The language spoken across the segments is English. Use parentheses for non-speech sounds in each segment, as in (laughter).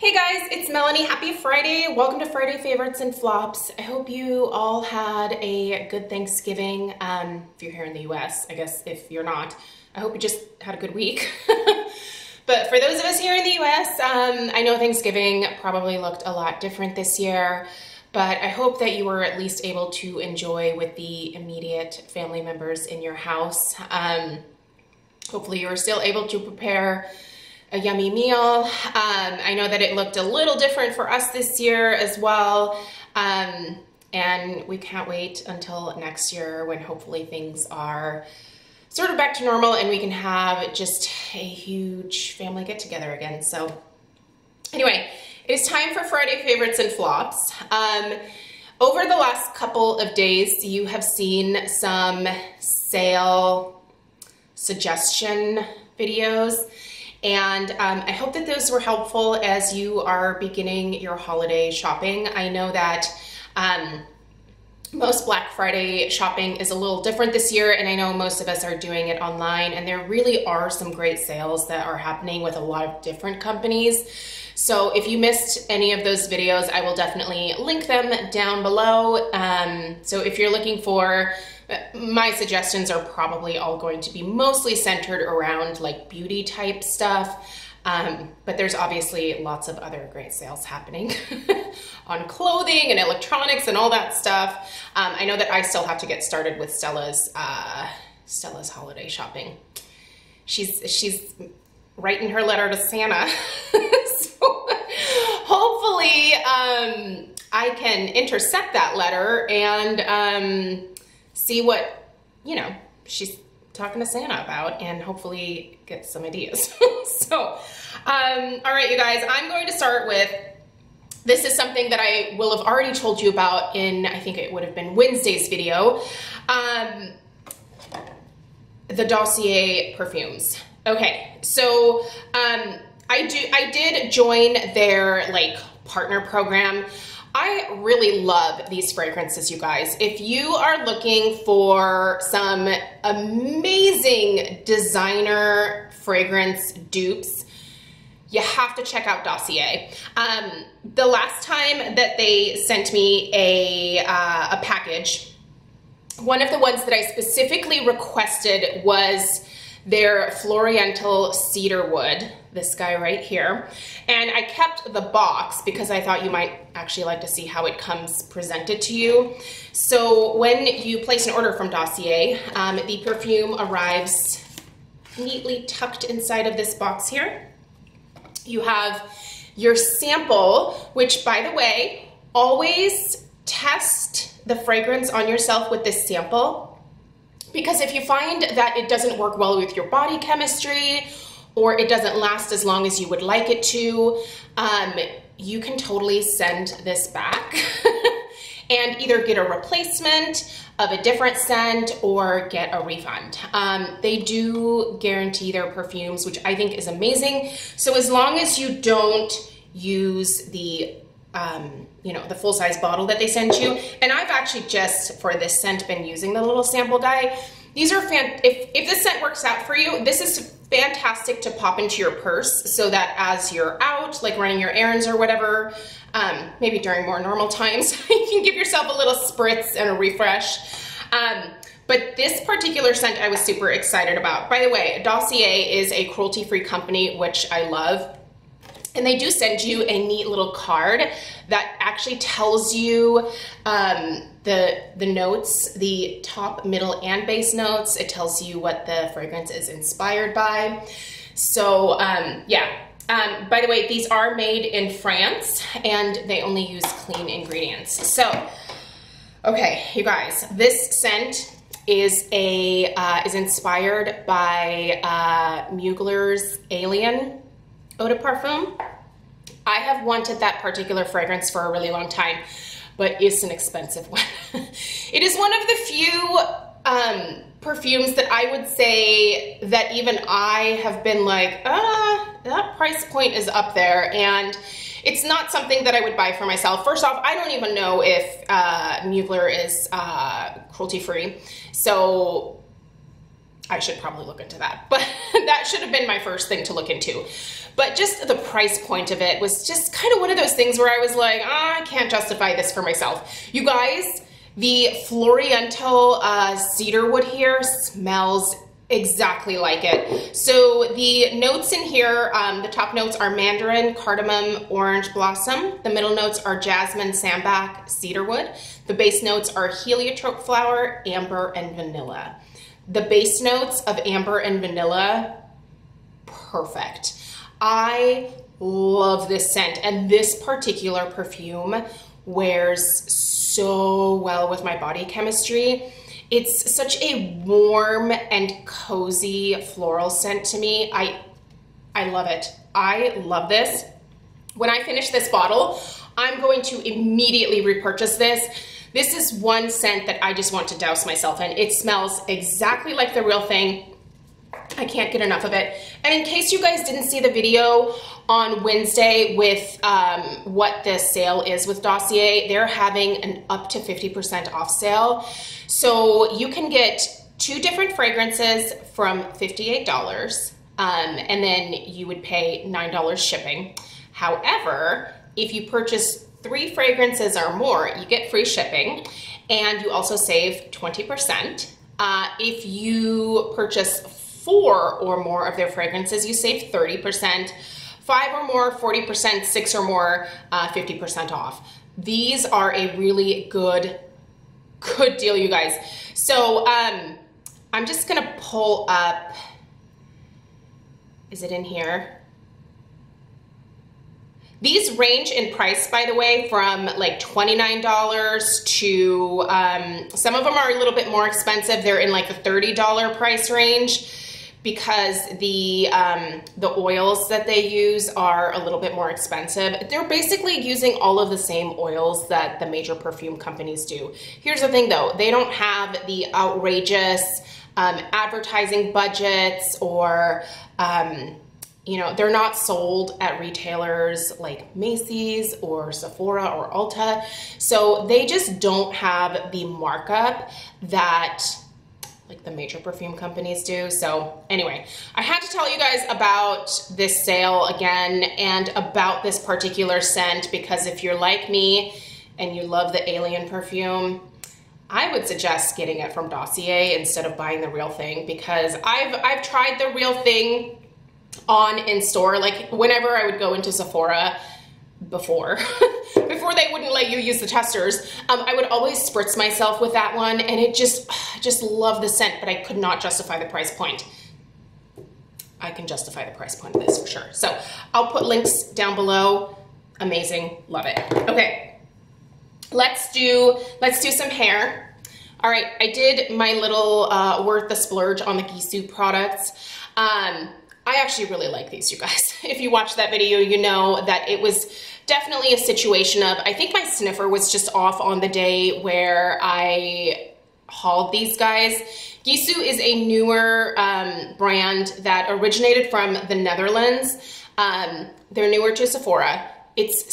Hey guys, it's Melanie. Happy Friday. Welcome to Friday Favorites and Flops. I hope you all had a good Thanksgiving. Um, if you're here in the US, I guess if you're not, I hope you just had a good week. (laughs) but for those of us here in the US, um, I know Thanksgiving probably looked a lot different this year, but I hope that you were at least able to enjoy with the immediate family members in your house. Um, hopefully you were still able to prepare a yummy meal. Um, I know that it looked a little different for us this year as well. Um, and we can't wait until next year when hopefully things are sort of back to normal and we can have just a huge family get together again. So anyway, it is time for Friday favorites and flops. Um, over the last couple of days, you have seen some sale suggestion videos. And um, I hope that those were helpful as you are beginning your holiday shopping. I know that um, most Black Friday shopping is a little different this year, and I know most of us are doing it online, and there really are some great sales that are happening with a lot of different companies. So if you missed any of those videos, I will definitely link them down below. Um, so if you're looking for my suggestions are probably all going to be mostly centered around like beauty type stuff. Um, but there's obviously lots of other great sales happening (laughs) on clothing and electronics and all that stuff. Um, I know that I still have to get started with Stella's uh, Stella's holiday shopping. She's she's writing her letter to Santa, (laughs) so hopefully um, I can intercept that letter and um, see what, you know, she's talking to Santa about and hopefully get some ideas. (laughs) so, um, all right, you guys, I'm going to start with this is something that I will have already told you about in, I think it would have been Wednesday's video. Um, the Dossier perfumes. Okay, so um, I do. I did join their like partner program. I really love these fragrances, you guys. If you are looking for some amazing designer fragrance dupes, you have to check out Dossier. Um, the last time that they sent me a, uh, a package, one of the ones that I specifically requested was their Floriental Cedarwood, this guy right here. And I kept the box because I thought you might actually like to see how it comes presented to you. So when you place an order from Dossier, um, the perfume arrives neatly tucked inside of this box here. You have your sample, which by the way, always test the fragrance on yourself with this sample because if you find that it doesn't work well with your body chemistry or it doesn't last as long as you would like it to, um, you can totally send this back (laughs) and either get a replacement of a different scent or get a refund. Um, they do guarantee their perfumes, which I think is amazing. So as long as you don't use the um, you know, the full size bottle that they send you. And I've actually just for this scent been using the little sample die. These are fan, if, if this scent works out for you, this is fantastic to pop into your purse so that as you're out, like running your errands or whatever, um, maybe during more normal times, (laughs) you can give yourself a little spritz and a refresh. Um, but this particular scent I was super excited about. By the way, Dossier is a cruelty-free company, which I love. And they do send you a neat little card that actually tells you um, the, the notes, the top, middle, and base notes. It tells you what the fragrance is inspired by. So um, yeah, um, by the way, these are made in France and they only use clean ingredients. So, okay, you guys, this scent is a uh, is inspired by uh, Mugler's Alien eau de parfum. I have wanted that particular fragrance for a really long time, but it's an expensive one. (laughs) it is one of the few um, perfumes that I would say that even I have been like, ah, that price point is up there. And it's not something that I would buy for myself. First off, I don't even know if uh, Mugler is uh, cruelty free. So I should probably look into that. (laughs) But that should have been my first thing to look into. But just the price point of it was just kind of one of those things where I was like, I can't justify this for myself. You guys, the Floriental uh, cedar wood here smells exactly like it. So the notes in here, um, the top notes are mandarin, cardamom, orange blossom. The middle notes are jasmine, sambac, cedarwood. The base notes are heliotrope flower, amber, and vanilla. The base notes of amber and vanilla, perfect. I love this scent and this particular perfume wears so well with my body chemistry. It's such a warm and cozy floral scent to me. I, I love it. I love this. When I finish this bottle, I'm going to immediately repurchase this. This is one scent that I just want to douse myself in. It smells exactly like the real thing. I can't get enough of it. And in case you guys didn't see the video on Wednesday with um, what the sale is with Dossier, they're having an up to 50% off sale. So you can get two different fragrances from $58 um, and then you would pay $9 shipping. However, if you purchase three fragrances or more, you get free shipping and you also save 20%. Uh, if you purchase four or more of their fragrances, you save 30%. Five or more, 40%, six or more, uh, 50% off. These are a really good, good deal, you guys. So um, I'm just gonna pull up, is it in here? These range in price, by the way, from like $29 to, um, some of them are a little bit more expensive. They're in like the $30 price range because the um, the oils that they use are a little bit more expensive. They're basically using all of the same oils that the major perfume companies do. Here's the thing though, they don't have the outrageous um, advertising budgets or um, you know, they're not sold at retailers like Macy's or Sephora or Ulta. So they just don't have the markup that like the major perfume companies do. So anyway, I had to tell you guys about this sale again and about this particular scent because if you're like me and you love the alien perfume, I would suggest getting it from Dossier instead of buying the real thing because I've I've tried the real thing on in store. Like whenever I would go into Sephora before, (laughs) they wouldn't let you use the testers, um, I would always spritz myself with that one and it just, I (sighs) just love the scent, but I could not justify the price point. I can justify the price point of this for sure. So I'll put links down below. Amazing, love it. Okay, let's do, let's do some hair. All right, I did my little uh, worth the splurge on the Gisou products. Um, I actually really like these, you guys. (laughs) If you watched that video, you know that it was definitely a situation of, I think my sniffer was just off on the day where I hauled these guys. Gisou is a newer um, brand that originated from the Netherlands. Um, they're newer to Sephora. It's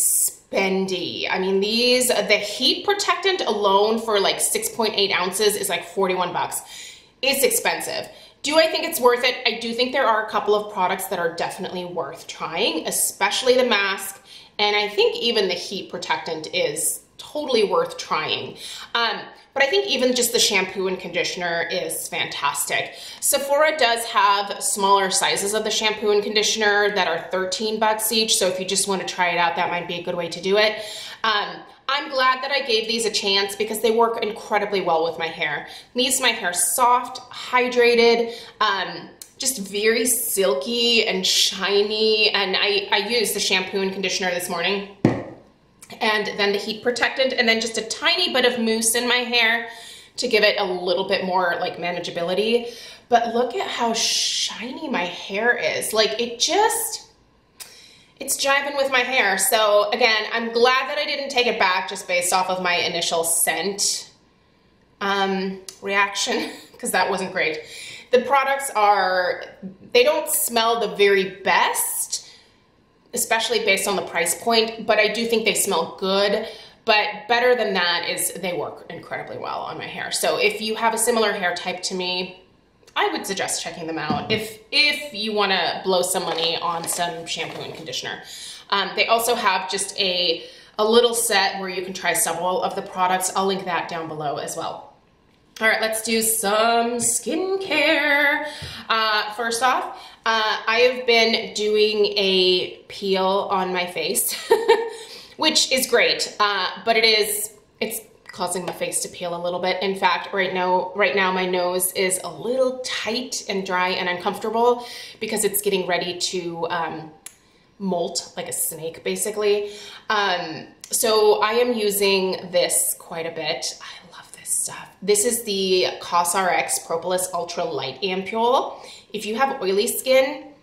spendy. I mean, these, the heat protectant alone for like 6.8 ounces is like 41 bucks. It's expensive. Do I think it's worth it? I do think there are a couple of products that are definitely worth trying, especially the mask. And I think even the heat protectant is totally worth trying. Um, but I think even just the shampoo and conditioner is fantastic. Sephora does have smaller sizes of the shampoo and conditioner that are 13 bucks each. So if you just want to try it out, that might be a good way to do it. Um, I'm glad that I gave these a chance because they work incredibly well with my hair. Leaves my hair soft, hydrated, um, just very silky and shiny. And I, I used the shampoo and conditioner this morning and then the heat protectant and then just a tiny bit of mousse in my hair to give it a little bit more like manageability. But look at how shiny my hair is. Like it just, it's jiving with my hair. So again, I'm glad that I didn't take it back just based off of my initial scent um, reaction (laughs) because that wasn't great. The products are, they don't smell the very best, especially based on the price point, but I do think they smell good. But better than that is they work incredibly well on my hair. So if you have a similar hair type to me, I would suggest checking them out if if you want to blow some money on some shampoo and conditioner. Um, they also have just a a little set where you can try several of the products. I'll link that down below as well. All right, let's do some skincare. Uh, first off, uh, I have been doing a peel on my face, (laughs) which is great, uh, but it is, it's causing my face to peel a little bit. In fact, right now, right now my nose is a little tight and dry and uncomfortable because it's getting ready to um, molt like a snake basically. Um, so I am using this quite a bit. I love stuff. This is the COSRX Propolis Ultra Light Ampule. If you have oily skin,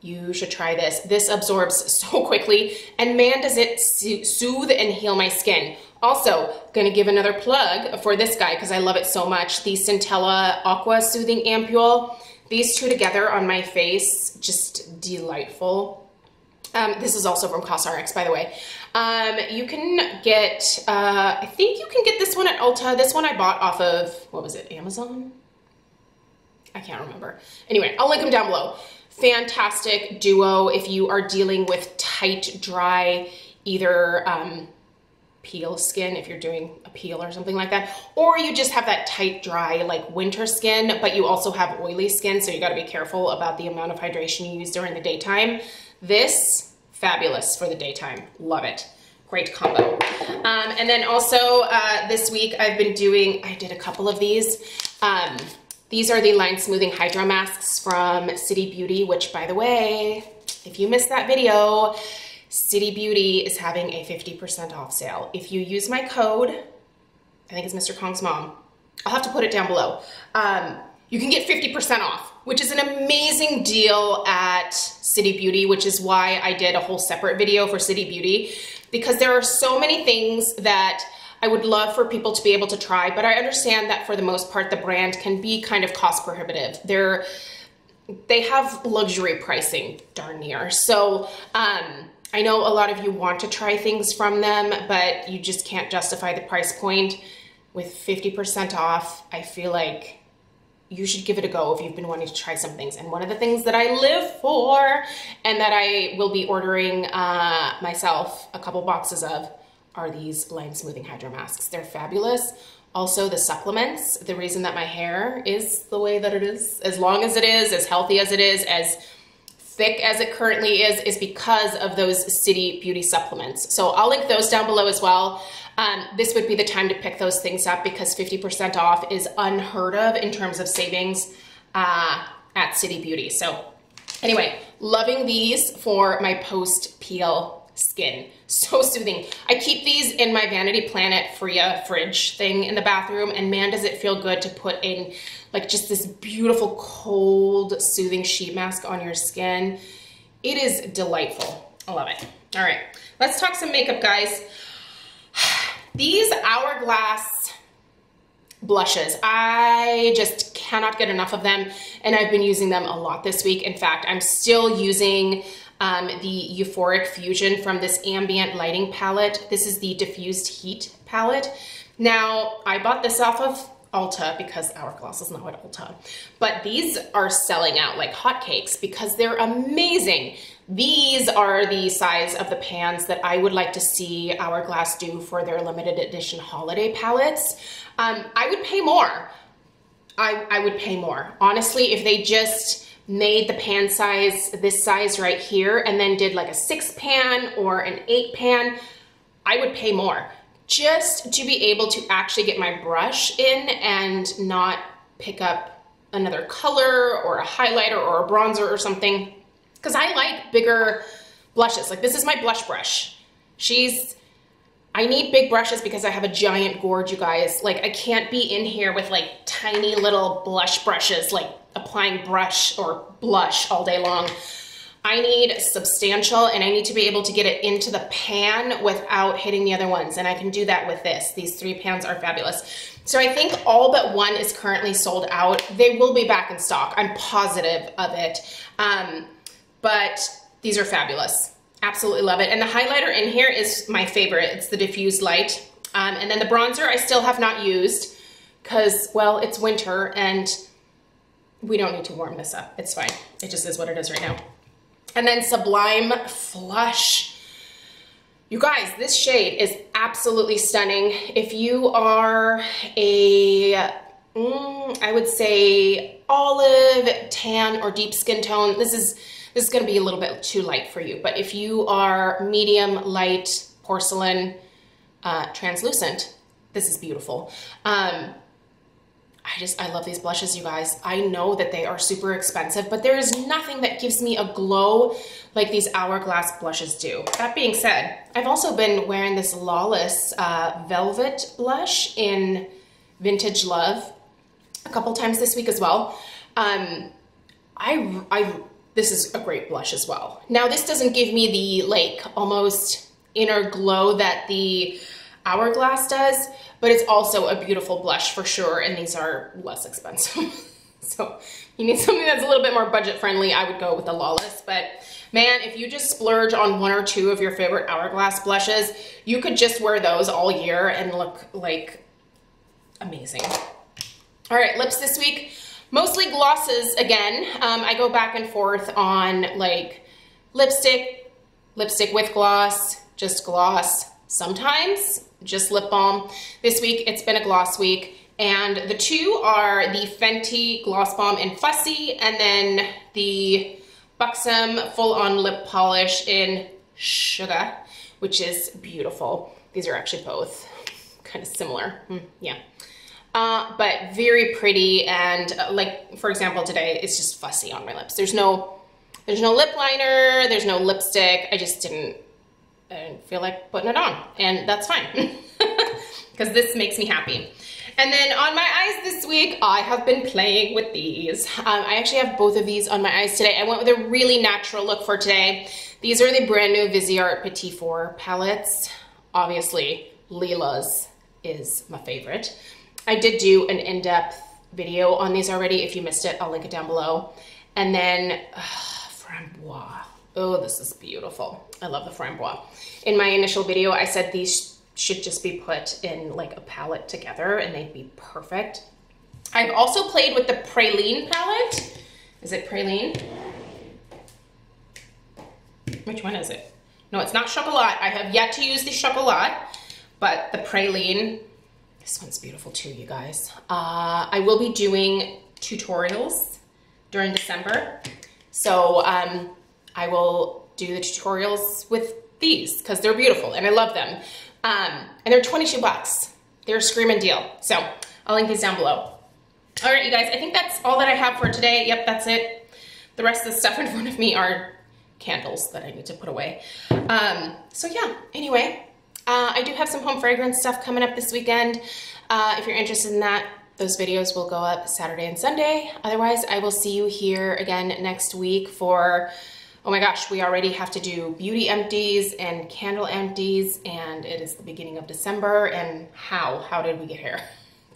you should try this. This absorbs (laughs) so quickly and man does it soothe and heal my skin. Also, gonna give another plug for this guy because I love it so much. The Centella Aqua Soothing Ampule. These two together on my face, just delightful. Um, this is also from COSRX, by the way. Um, you can get, uh, I think you can get this one at Ulta. This one I bought off of, what was it, Amazon? I can't remember. Anyway, I'll link them down below. Fantastic duo if you are dealing with tight, dry, either um, peel skin if you're doing a peel or something like that, or you just have that tight, dry, like winter skin, but you also have oily skin, so you gotta be careful about the amount of hydration you use during the daytime. This, fabulous for the daytime. Love it. Great combo. Um, and then also uh, this week I've been doing, I did a couple of these. Um, these are the line smoothing hydro masks from City Beauty, which by the way, if you missed that video, City Beauty is having a 50% off sale. If you use my code, I think it's Mr. Kong's mom, I'll have to put it down below. Um, you can get 50% off, which is an amazing deal at City Beauty, which is why I did a whole separate video for City Beauty, because there are so many things that I would love for people to be able to try, but I understand that for the most part, the brand can be kind of cost prohibitive. They're, they have luxury pricing darn near. So, um, I know a lot of you want to try things from them, but you just can't justify the price point. With 50% off, I feel like you should give it a go if you've been wanting to try some things. And one of the things that I live for and that I will be ordering uh, myself a couple boxes of are these line smoothing hydro masks. They're fabulous. Also the supplements, the reason that my hair is the way that it is, as long as it is, as healthy as it is, as thick as it currently is, is because of those City Beauty supplements. So I'll link those down below as well. Um, this would be the time to pick those things up because 50% off is unheard of in terms of savings uh, at City Beauty. So anyway, loving these for my post peel skin. So (laughs) soothing. I keep these in my Vanity Planet Freya fridge thing in the bathroom and man does it feel good to put in like just this beautiful cold soothing sheet mask on your skin. It is delightful. I love it. All right, let's talk some makeup guys. (sighs) These Hourglass blushes. I just cannot get enough of them and I've been using them a lot this week. In fact, I'm still using um, the Euphoric Fusion from this ambient lighting palette. This is the diffused heat palette. Now, I bought this off of Ulta because Hourglass is not at Ulta. But these are selling out like hotcakes because they're amazing. These are the size of the pans that I would like to see Hourglass do for their limited edition holiday palettes. Um, I would pay more. I, I would pay more. Honestly, if they just made the pan size this size right here and then did like a six pan or an eight pan, I would pay more just to be able to actually get my brush in and not pick up another color or a highlighter or a bronzer or something. Cause I like bigger blushes. Like this is my blush brush. She's, I need big brushes because I have a giant gourd, you guys. Like I can't be in here with like tiny little blush brushes, like applying brush or blush all day long. I need substantial and I need to be able to get it into the pan without hitting the other ones. And I can do that with this. These three pans are fabulous. So I think all but one is currently sold out. They will be back in stock. I'm positive of it. Um, but these are fabulous. Absolutely love it. And the highlighter in here is my favorite. It's the diffused light. Um, and then the bronzer I still have not used because, well, it's winter and we don't need to warm this up. It's fine. It just is what it is right now. And then Sublime Flush. You guys, this shade is absolutely stunning. If you are a, mm, I would say olive, tan, or deep skin tone, this is, this is gonna be a little bit too light for you. But if you are medium, light, porcelain, uh, translucent, this is beautiful. Um, I just, I love these blushes, you guys. I know that they are super expensive, but there is nothing that gives me a glow like these Hourglass blushes do. That being said, I've also been wearing this Lawless uh, Velvet blush in Vintage Love a couple times this week as well. Um, I, I, this is a great blush as well. Now this doesn't give me the like almost inner glow that the Hourglass does, but it's also a beautiful blush for sure, and these are less expensive. (laughs) so you need something that's a little bit more budget friendly, I would go with the Lawless, but man, if you just splurge on one or two of your favorite Hourglass blushes, you could just wear those all year and look like amazing. All right, lips this week, mostly glosses again. Um, I go back and forth on like lipstick, lipstick with gloss, just gloss, sometimes just lip balm. This week, it's been a gloss week. And the two are the Fenty Gloss Bomb in Fussy and then the Buxom Full On Lip Polish in Sugar, which is beautiful. These are actually both kind of similar. Mm, yeah. Uh, but very pretty and uh, like, for example, today it's just fussy on my lips. There's no, there's no lip liner, there's no lipstick. I just didn't I didn't feel like putting it on and that's fine (laughs) because this makes me happy. And then on my eyes this week, I have been playing with these. Um, I actually have both of these on my eyes today. I went with a really natural look for today. These are the brand new Viseart Petit Four palettes. Obviously, Lilas is my favorite. I did do an in-depth video on these already. If you missed it, I'll link it down below. And then uh, Framboise. Oh, this is beautiful. I love the framboise. In my initial video, I said these should just be put in like a palette together and they'd be perfect. I've also played with the Praline palette. Is it Praline? Which one is it? No, it's not Chocolat. I have yet to use the Chocolat, but the Praline, this one's beautiful too, you guys. Uh, I will be doing tutorials during December. So um, I will do the tutorials with these because they're beautiful and I love them. Um, and they're 22 bucks. They're a screaming deal. So I'll link these down below. All right, you guys, I think that's all that I have for today. Yep, that's it. The rest of the stuff in front of me are candles that I need to put away. Um, so yeah, anyway, uh, I do have some home fragrance stuff coming up this weekend. Uh, if you're interested in that, those videos will go up Saturday and Sunday. Otherwise, I will see you here again next week for oh my gosh, we already have to do beauty empties and candle empties and it is the beginning of December and how? How did we get here? (laughs)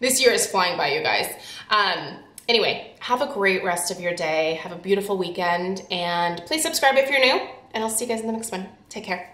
this year is flying by you guys. Um, anyway, have a great rest of your day. Have a beautiful weekend and please subscribe if you're new and I'll see you guys in the next one. Take care.